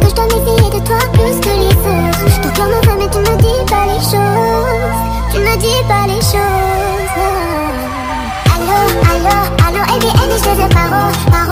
Que je dois m'essayer de toi plus que les autres Ton cœur me va mais tu me dis pas les choses. Tu me dis pas les choses. Allô, allô, allô, eh ADN et eh je les paro.